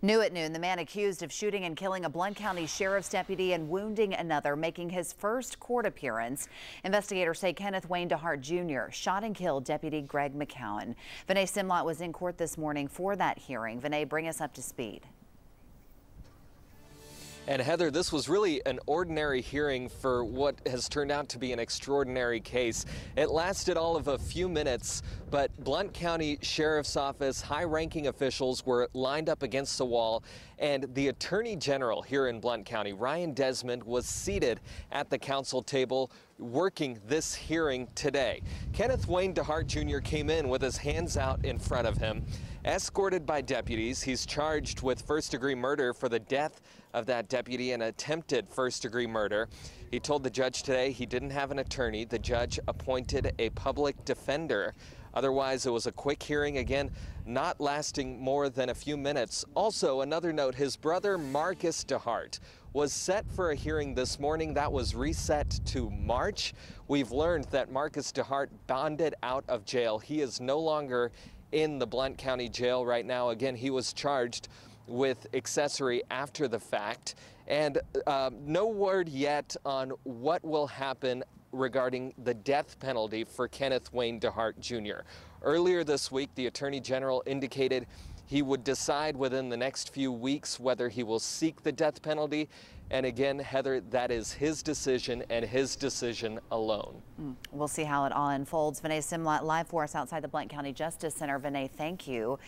New at noon, the man accused of shooting and killing a Blount County Sheriff's deputy and wounding another, making his first court appearance. Investigators say Kenneth Wayne DeHart Jr. shot and killed Deputy Greg McCowan. Vinay Simlot was in court this morning for that hearing. Vinay, bring us up to speed. And Heather, this was really an ordinary hearing for what has turned out to be an extraordinary case. It lasted all of a few minutes, but Blount County Sheriff's Office high ranking officials were lined up against the wall, and the Attorney General here in Blount County, Ryan Desmond, was seated at the counsel table working this hearing today. Kenneth Wayne DeHart Jr. came in with his hands out in front of him. Escorted by deputies, he's charged with first degree murder for the death of that deputy and attempted first degree murder. He told the judge today he didn't have an attorney. The judge appointed a public defender. Otherwise, it was a quick hearing, again, not lasting more than a few minutes. Also, another note his brother Marcus DeHart was set for a hearing this morning. That was reset to March. We've learned that Marcus DeHart bonded out of jail. He is no longer in the Blount County Jail right now. Again, he was charged with accessory after the fact. And uh, no word yet on what will happen regarding the death penalty for Kenneth Wayne DeHart Jr. Earlier this week, the Attorney General indicated he would decide within the next few weeks whether he will seek the death penalty. And again, Heather, that is his decision and his decision alone. Mm. We'll see how it all unfolds. Vinay Simlot live for us outside the Blount County Justice Center. Vinay, thank you.